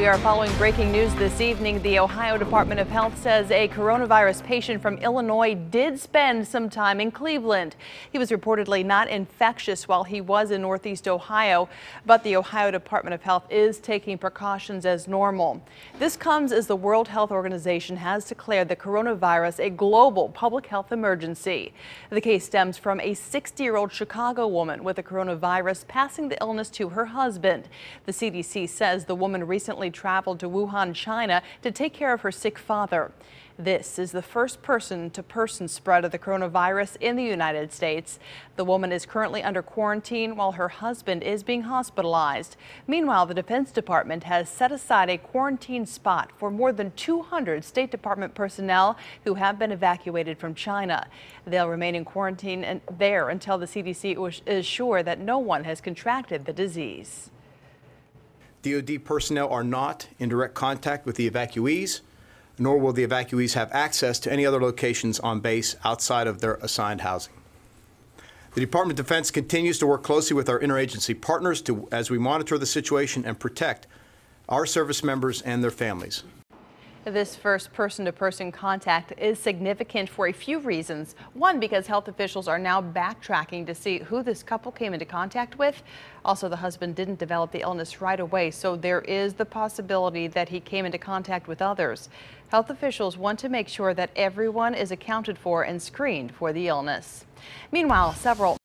We are following breaking news this evening. The Ohio Department of Health says a coronavirus patient from Illinois did spend some time in Cleveland. He was reportedly not infectious while he was in Northeast Ohio, but the Ohio Department of Health is taking precautions as normal. This comes as the World Health Organization has declared the coronavirus a global public health emergency. The case stems from a 60-year-old Chicago woman with the coronavirus passing the illness to her husband. The CDC says the woman recently traveled to Wuhan, China to take care of her sick father. This is the first person-to-person spread of the coronavirus in the United States. The woman is currently under quarantine while her husband is being hospitalized. Meanwhile, the Defense Department has set aside a quarantine spot for more than 200 State Department personnel who have been evacuated from China. They'll remain in quarantine there until the CDC is sure that no one has contracted the disease. DoD personnel are not in direct contact with the evacuees, nor will the evacuees have access to any other locations on base outside of their assigned housing. The Department of Defense continues to work closely with our interagency partners to, as we monitor the situation and protect our service members and their families. This first person-to-person -person contact is significant for a few reasons. One, because health officials are now backtracking to see who this couple came into contact with. Also, the husband didn't develop the illness right away, so there is the possibility that he came into contact with others. Health officials want to make sure that everyone is accounted for and screened for the illness. Meanwhile, several